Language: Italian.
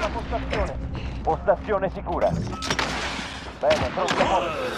la postazione. Postazione sicura. Bene, pronto.